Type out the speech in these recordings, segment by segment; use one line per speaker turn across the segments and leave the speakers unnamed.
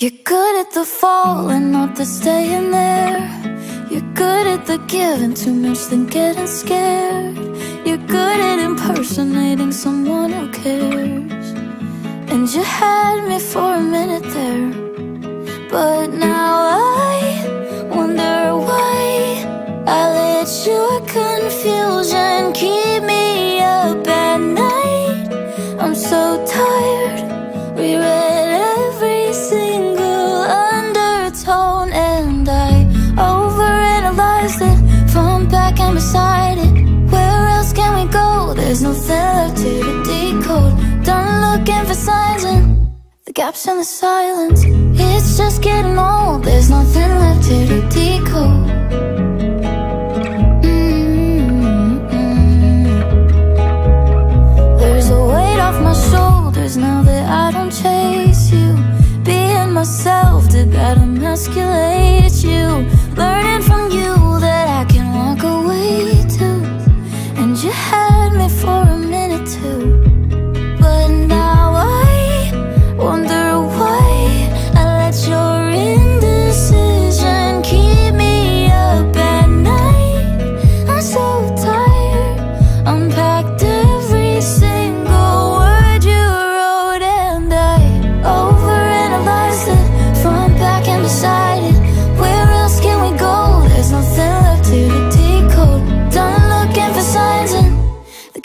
You're good at the falling, not the staying there. You're good at the giving too much than getting scared. You're good at impersonating someone who cares. And you had me for a minute there. But now I wonder why I let your confusion keep me up at night. I'm so tired. Reread There's left here to decode. Done looking for signs and the gaps in the silence. It's just getting old. There's nothing left to decode. Mm-hmm. There's a weight off my shoulders now that I don't chase you. Being myself, did that emasculate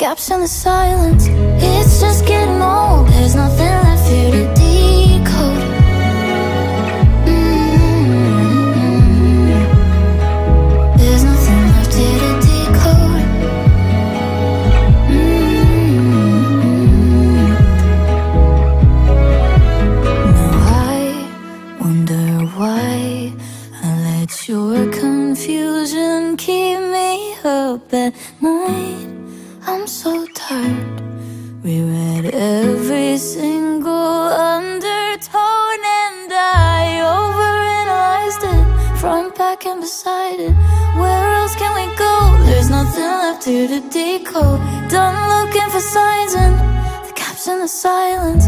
gaps in the silence. It's just getting old. There's nothing left here to decode. Mm-hmm. There's nothing left here to decode. Mm-hmm. Now I wonder why I let your confusion keep me up at night. I'm so tired. We read every single undertone and I overanalyzed it front, back, and beside it. Where else can we go? There's nothing left here to decode. Done looking for signs and the gaps in the silence.